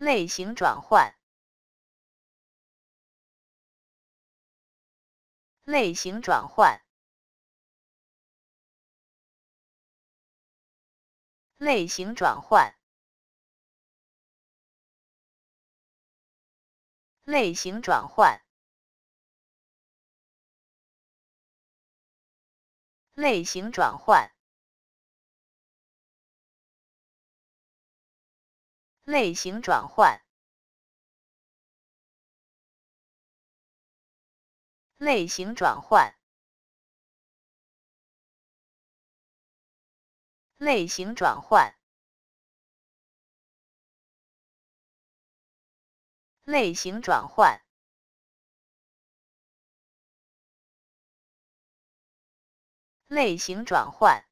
类型转换，类型转换，类型转换，类型转换，类型转换。类型转换，类型转换，类型转换，类型转换，类型转换。